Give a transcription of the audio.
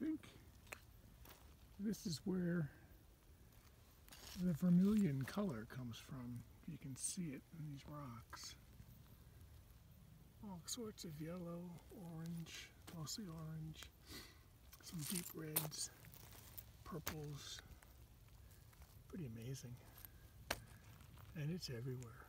Think this is where the vermilion color comes from. You can see it in these rocks. All sorts of yellow, orange, mostly orange, some deep reds, purples. Pretty amazing. And it's everywhere.